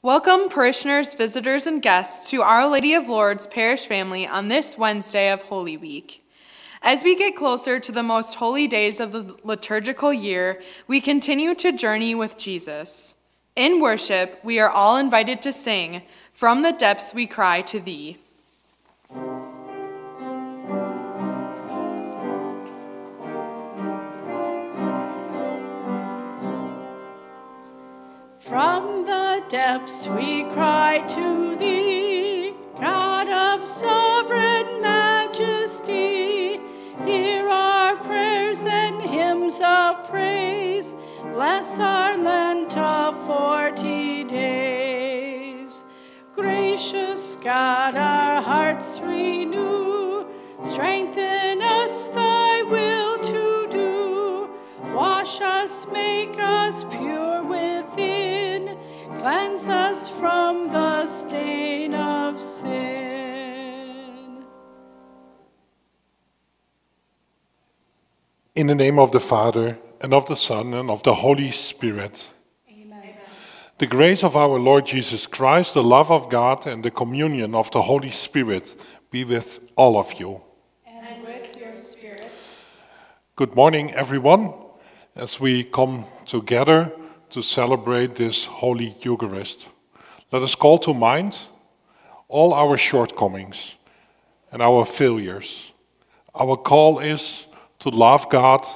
Welcome, parishioners, visitors, and guests, to Our Lady of Lourdes Parish family on this Wednesday of Holy Week. As we get closer to the most holy days of the liturgical year, we continue to journey with Jesus. In worship, we are all invited to sing, From the Depths We Cry to Thee. The depths we cry to thee, God of sovereign majesty. Hear our prayers and hymns of praise. Bless our Lent of forty days. Gracious God, our hearts renew. Strengthen us thy will to do. Wash us, make us pure. Cleanse us from the stain of sin. In the name of the Father, and of the Son, and of the Holy Spirit. Amen. The grace of our Lord Jesus Christ, the love of God, and the communion of the Holy Spirit be with all of you. And with your spirit. Good morning, everyone, as we come together to celebrate this Holy Eucharist. Let us call to mind all our shortcomings and our failures. Our call is to love God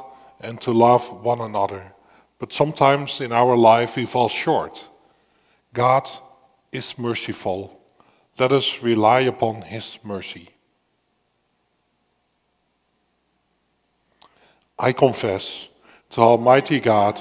and to love one another. But sometimes in our life we fall short. God is merciful. Let us rely upon His mercy. I confess to Almighty God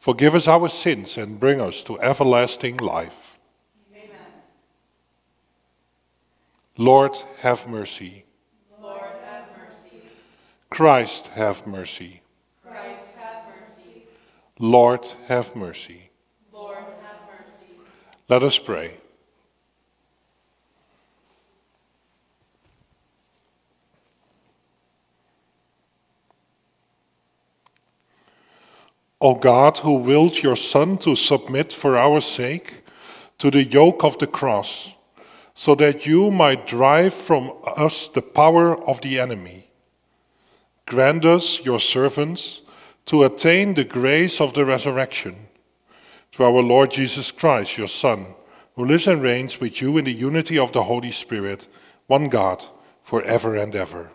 forgive us our sins, and bring us to everlasting life. Amen. Lord, have mercy. Lord, have mercy. Christ, have mercy. Christ, have mercy. Lord, have mercy. Lord, have mercy. Let us pray. O God, who willed your Son to submit for our sake to the yoke of the cross, so that you might drive from us the power of the enemy, grant us, your servants, to attain the grace of the resurrection through our Lord Jesus Christ, your Son, who lives and reigns with you in the unity of the Holy Spirit, one God, forever and ever.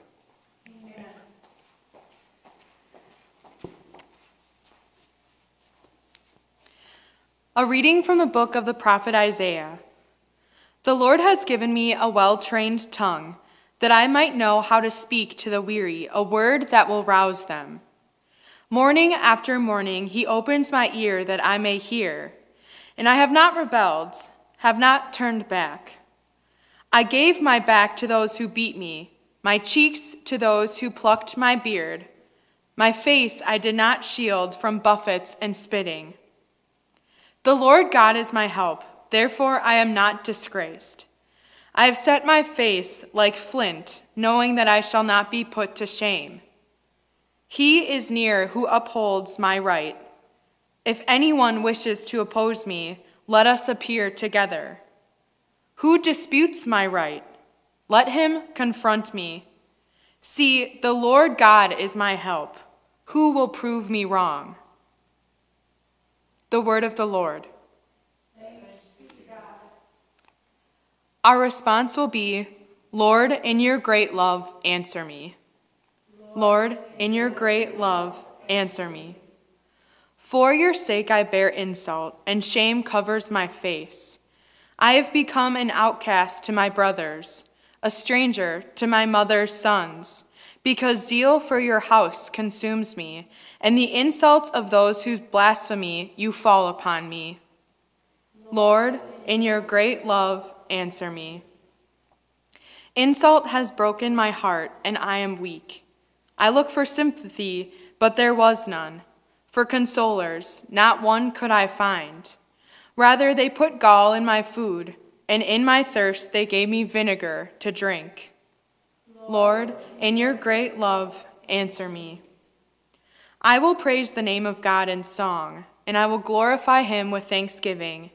A reading from the book of the prophet Isaiah. The Lord has given me a well trained tongue, that I might know how to speak to the weary a word that will rouse them. Morning after morning, he opens my ear that I may hear. And I have not rebelled, have not turned back. I gave my back to those who beat me, my cheeks to those who plucked my beard. My face I did not shield from buffets and spitting. The Lord God is my help, therefore I am not disgraced. I have set my face like flint, knowing that I shall not be put to shame. He is near who upholds my right. If anyone wishes to oppose me, let us appear together. Who disputes my right? Let him confront me. See, the Lord God is my help. Who will prove me wrong? The word of the Lord. Our response will be, Lord, in your great love, answer me. Lord, in your great love, answer me. For your sake I bear insult, and shame covers my face. I have become an outcast to my brothers, a stranger to my mother's sons, because zeal for your house consumes me, and the insults of those who blasphemy you fall upon me. Lord, in your great love, answer me. Insult has broken my heart, and I am weak. I look for sympathy, but there was none. For consolers, not one could I find. Rather, they put gall in my food, and in my thirst they gave me vinegar to drink. Lord, in your great love, answer me. I will praise the name of God in song, and I will glorify him with thanksgiving.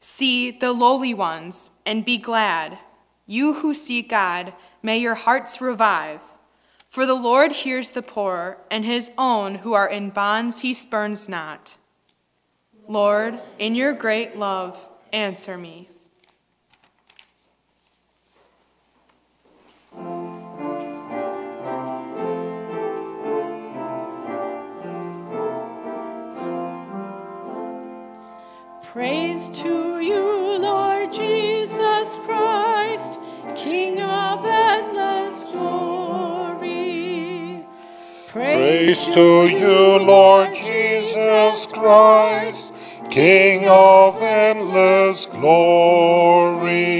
See the lowly ones, and be glad. You who seek God, may your hearts revive. For the Lord hears the poor, and his own who are in bonds he spurns not. Lord, in your great love, answer me. Praise to you, Lord Jesus Christ, King of endless glory. Praise to you, Lord Jesus Christ, King of endless glory.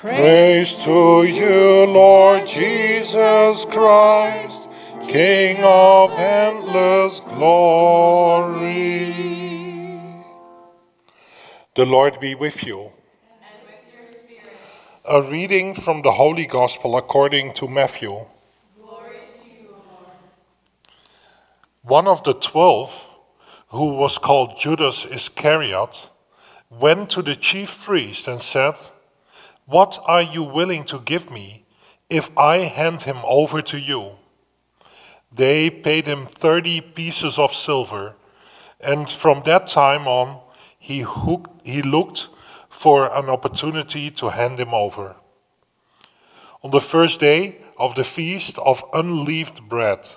Praise to you, Lord Jesus Christ, King of endless glory. The Lord be with you. A reading from the Holy Gospel according to Matthew. One of the twelve, who was called Judas Iscariot, went to the chief priest and said, What are you willing to give me if I hand him over to you? They paid him 30 pieces of silver, and from that time on, he, hooked, he looked for an opportunity to hand him over. On the first day of the feast of unleavened bread,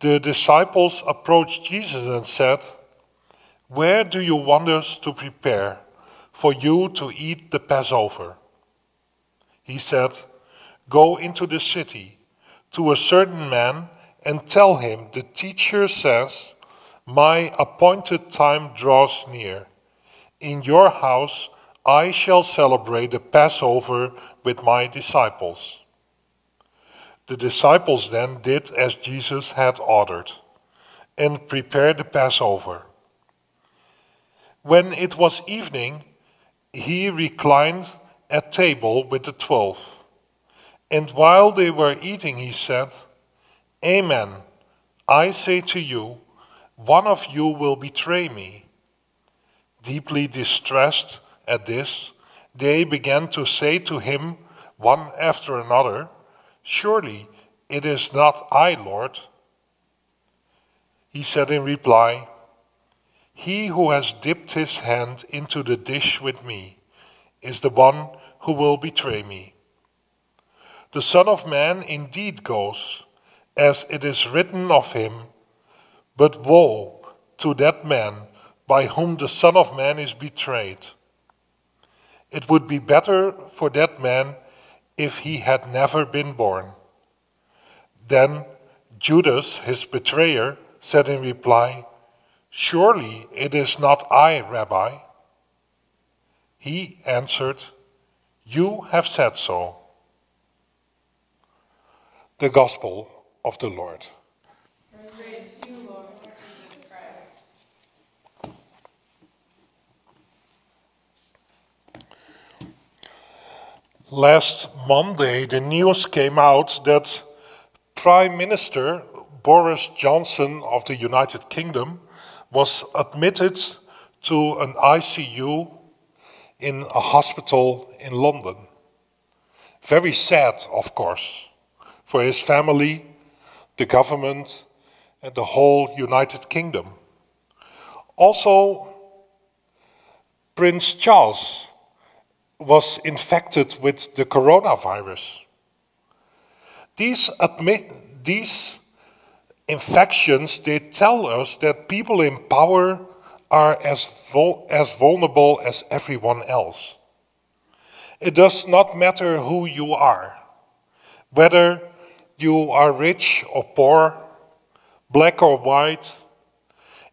the disciples approached Jesus and said, Where do you want us to prepare for you to eat the Passover? He said, Go into the city to a certain man and tell him, The teacher says, My appointed time draws near. In your house I shall celebrate the Passover with my disciples. The disciples then did as Jesus had ordered and prepared the Passover. When it was evening, he reclined at table with the twelve. And while they were eating, he said, Amen. I say to you, one of you will betray me. Deeply distressed at this, they began to say to him, one after another, Surely it is not I, Lord. He said in reply, He who has dipped his hand into the dish with me is the one who will betray me. The Son of Man indeed goes, as it is written of him, but woe to that man by whom the Son of Man is betrayed. It would be better for that man if he had never been born. Then Judas, his betrayer, said in reply, Surely it is not I, Rabbi. He answered, You have said so. The Gospel of the Lord. Last Monday, the news came out that Prime Minister Boris Johnson of the United Kingdom was admitted to an ICU in a hospital in London. Very sad, of course, for his family, the government, and the whole United Kingdom. Also, Prince Charles was infected with the coronavirus. These, admit, these infections, they tell us that people in power are as, vul, as vulnerable as everyone else. It does not matter who you are, whether you are rich or poor, black or white,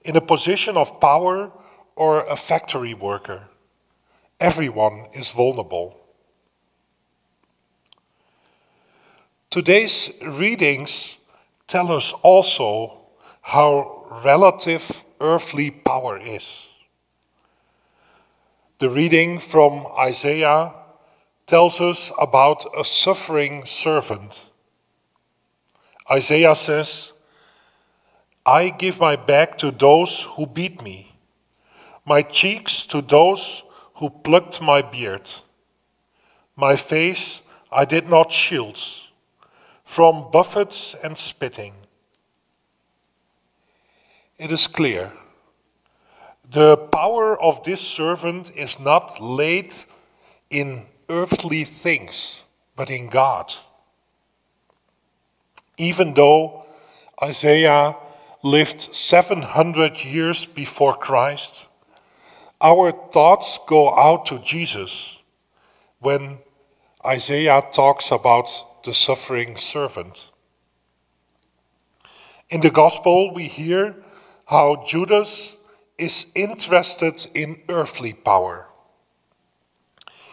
in a position of power or a factory worker. Everyone is vulnerable. Today's readings tell us also how relative earthly power is. The reading from Isaiah tells us about a suffering servant. Isaiah says, I give my back to those who beat me, my cheeks to those who plucked my beard. My face I did not shield from buffets and spitting. It is clear the power of this servant is not laid in earthly things, but in God. Even though Isaiah lived 700 years before Christ, our thoughts go out to Jesus when Isaiah talks about the suffering servant. In the gospel, we hear how Judas is interested in earthly power.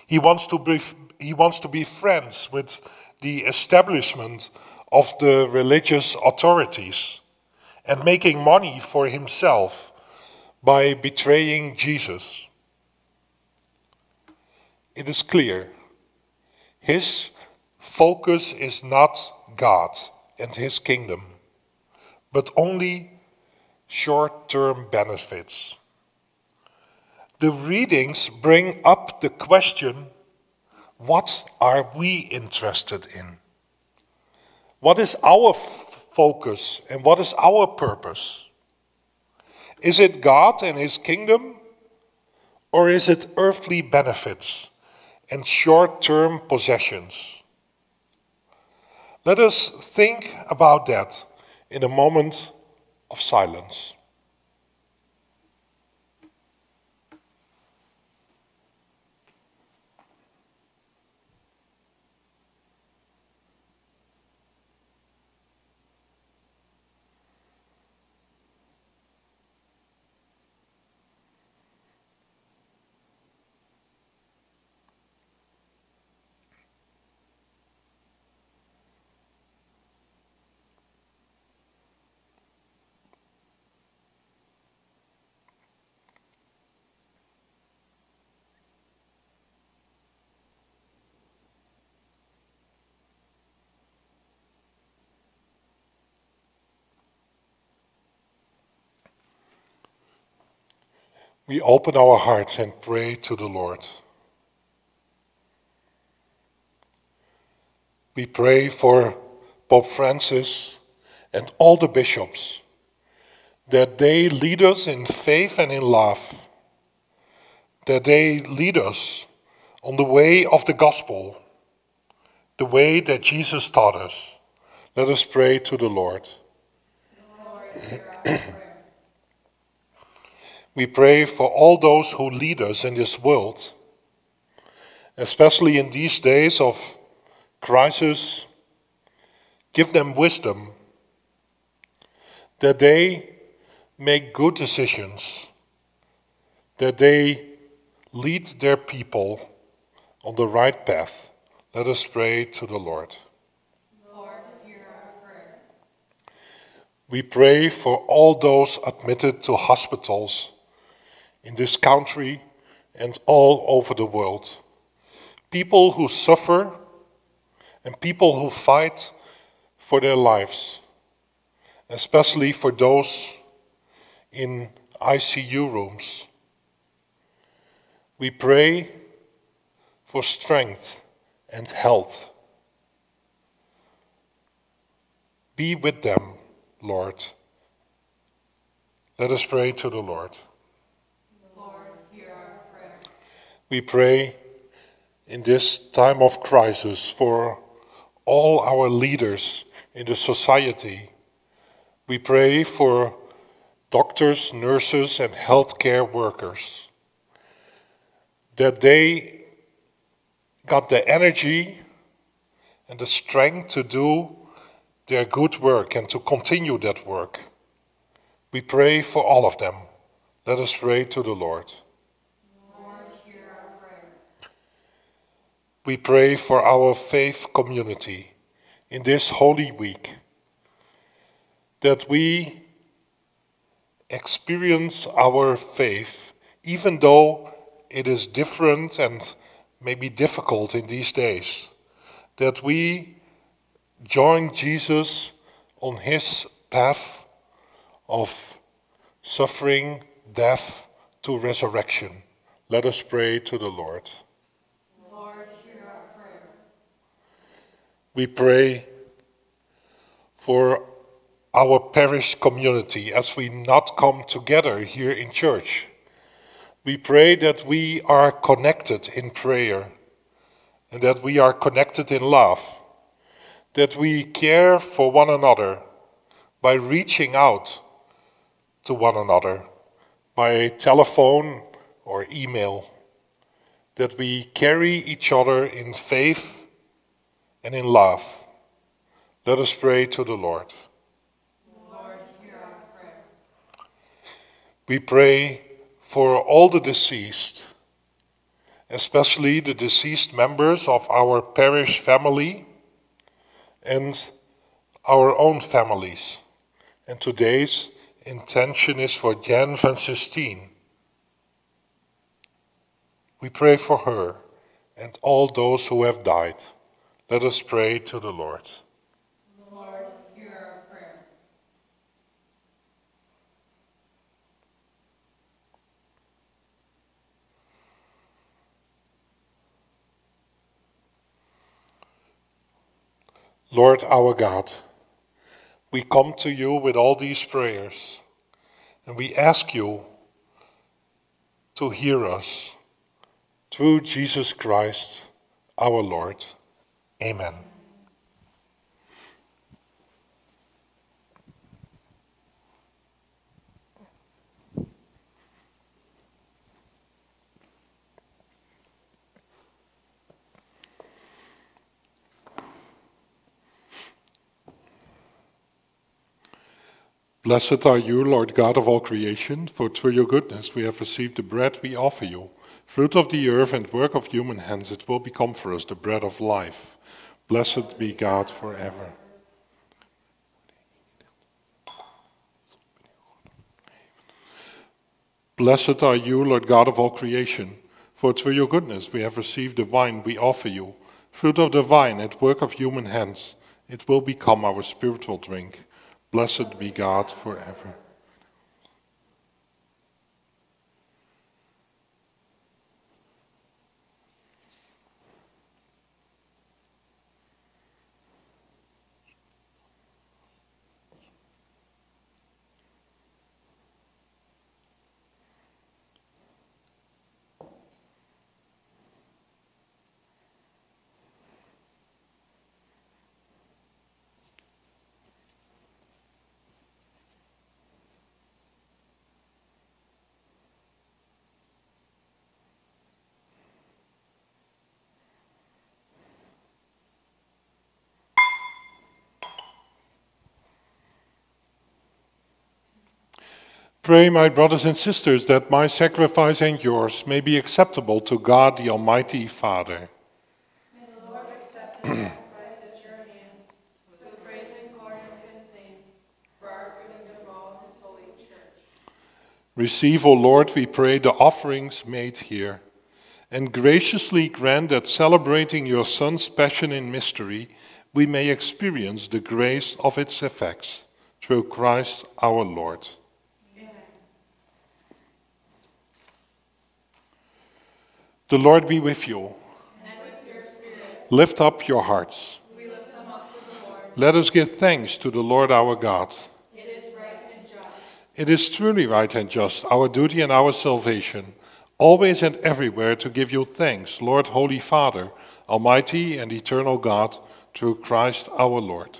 He wants to be, he wants to be friends with the establishment of the religious authorities and making money for himself by betraying Jesus. It is clear his focus is not God and his kingdom, but only short term benefits. The readings bring up the question what are we interested in? What is our focus and what is our purpose? Is it God and His kingdom, or is it earthly benefits and short term possessions? Let us think about that in a moment of silence. We open our hearts and pray to the Lord. We pray for Pope Francis and all the bishops that they lead us in faith and in love, that they lead us on the way of the gospel, the way that Jesus taught us. Let us pray to the Lord. Lord we pray for all those who lead us in this world, especially in these days of crisis. Give them wisdom that they make good decisions, that they lead their people on the right path. Let us pray to the Lord. Lord, hear our prayer. We pray for all those admitted to hospitals in this country and all over the world. People who suffer and people who fight for their lives, especially for those in ICU rooms. We pray for strength and health. Be with them, Lord. Let us pray to the Lord. We pray in this time of crisis for all our leaders in the society. We pray for doctors, nurses, and healthcare workers that they got the energy and the strength to do their good work and to continue that work. We pray for all of them. Let us pray to the Lord hear our prayer. We pray for our faith community in this holy week that we experience our faith even though it is different and maybe difficult in these days. That we join Jesus on his path of suffering, death to resurrection. Let us pray to the Lord. Lord, hear our prayer. We pray for our parish community as we not come together here in church. We pray that we are connected in prayer and that we are connected in love, that we care for one another by reaching out to one another by telephone or email, that we carry each other in faith and in love. Let us pray to the Lord. Lord, hear our prayer. We pray for all the deceased, especially the deceased members of our parish family and our own families. And today's intention is for Jan van Sistine. We pray for her and all those who have died. Let us pray to the Lord. Lord, hear our prayer. Lord our God, we come to you with all these prayers and we ask you to hear us through Jesus Christ our Lord. Amen. Blessed are you, Lord God of all creation, for through your goodness we have received the bread we offer you. Fruit of the earth and work of human hands, it will become for us the bread of life. Blessed be God forever. Blessed are you, Lord God of all creation, for through your goodness we have received the wine we offer you. Fruit of the vine and work of human hands, it will become our spiritual drink. Blessed be God forever. Pray, my brothers and sisters, that my sacrifice and yours may be acceptable to God the Almighty Father. May the Lord accept the sacrifice at your hands for the praise and glory of his name, for our good and good of all his holy church. Receive, O Lord, we pray, the offerings made here, and graciously grant that celebrating your Son's passion in mystery, we may experience the grace of its effects. Through Christ our Lord. The Lord be with you. With Lift up your hearts. up. Let us give thanks to the Lord our God. It is right and just. It is truly right and just, our duty and our salvation, always and everywhere to give you thanks, Lord, Holy Father, Almighty and eternal God, through Christ our Lord.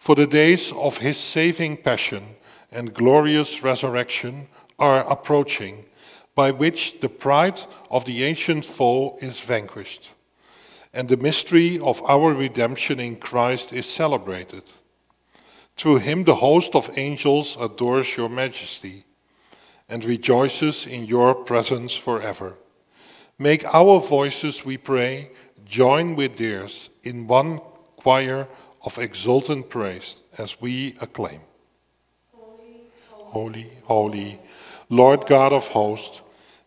For the days of his saving passion and glorious resurrection are approaching, by which the pride of the ancient foe is vanquished. and the mystery of our redemption in Christ is celebrated. Through him, the host of angels adores your majesty and rejoices in your presence forever. Make our voices, we pray, join with theirs in one choir of exultant praise as we acclaim. Holy, holy, Lord God of hosts,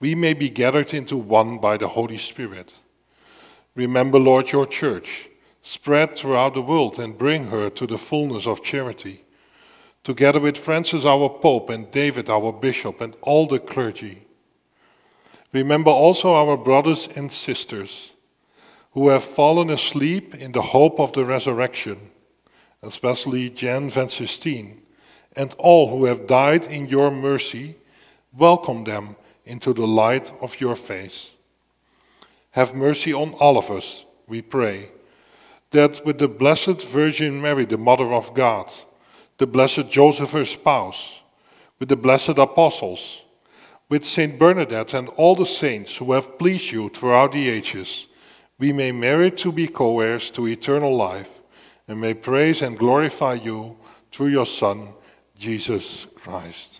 we may be gathered into one by the Holy Spirit. Remember, Lord, your church, spread throughout the world and bring her to the fullness of charity, together with Francis, our Pope, and David, our Bishop, and all the clergy. Remember also our brothers and sisters who have fallen asleep in the hope of the resurrection, especially Jan van Sistine, and all who have died in your mercy. Welcome them into the light of your face. Have mercy on all of us, we pray, that with the Blessed Virgin Mary, the Mother of God, the Blessed Joseph, her spouse, with the blessed apostles, with Saint Bernadette and all the saints who have pleased you throughout the ages, we may merit to be co heirs to eternal life and may praise and glorify you through your Son, Jesus Christ.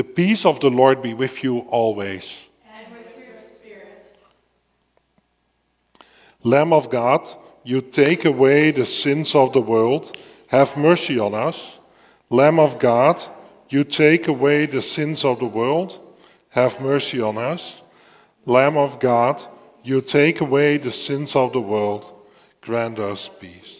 The peace of the Lord be with you always. And with your spirit. Lamb of God, you take away the sins of the world, have mercy on us. Lamb of God, you take away the sins of the world, have mercy on us. Lamb of God, you take away the sins of the world, grant us peace.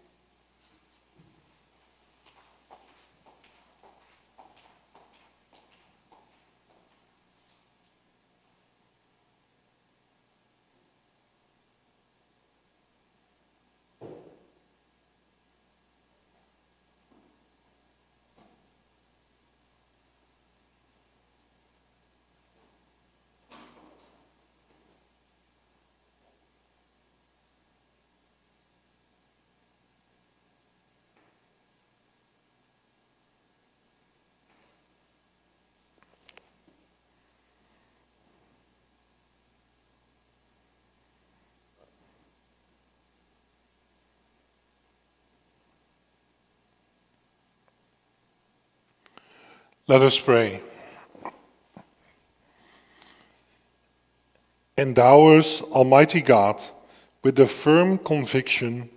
Let us pray. Endow us, Almighty God, with the firm conviction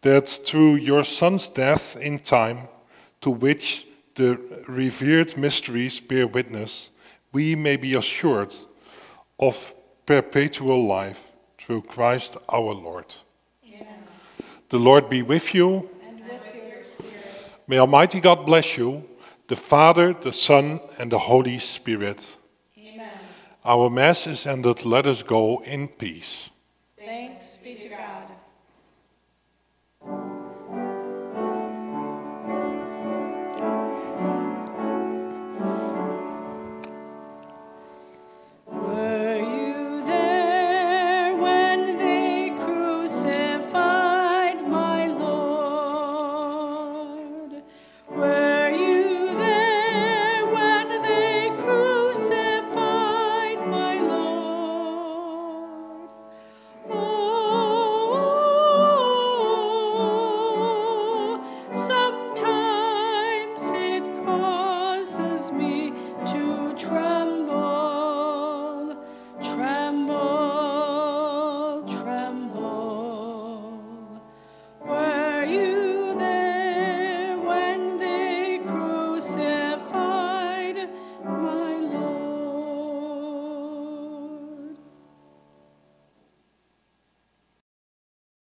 that through your Son's death in time, to which the revered mysteries bear witness, we may be assured of perpetual life through Christ our Lord. Amen. The Lord be with you. And with your spirit. May Almighty God bless you the Father, the Son, and the Holy Spirit. Amen. Our Mass is ended. Let us go in peace. Thanks be to God.